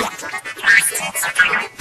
Bastards, I